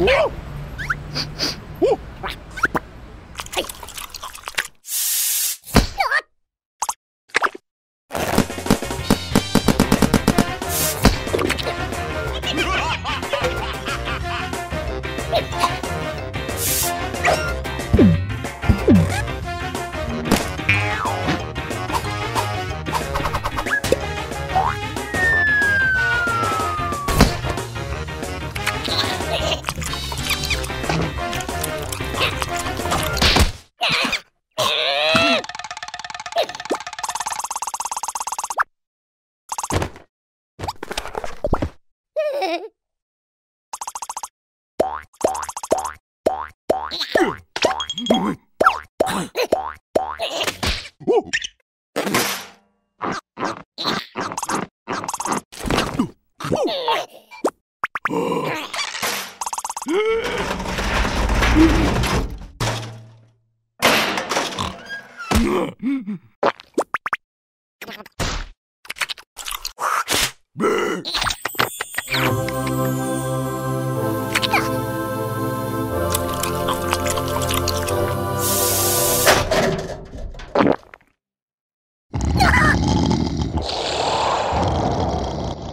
Woo! Brr.